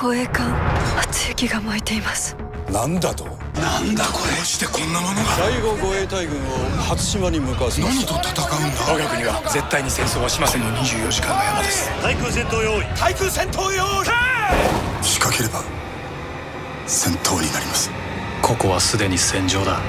護衛艦熱い気が燃えています。なんだと？なんだこれ？してこんなものが？第五護衛隊軍を初島に向かわせま何と戦うんだ？我が国は絶対に戦争はしません。の24時間の山です。対空戦闘用意。対空戦闘用意。仕掛ければ戦闘になります。ここはすでに戦場だ。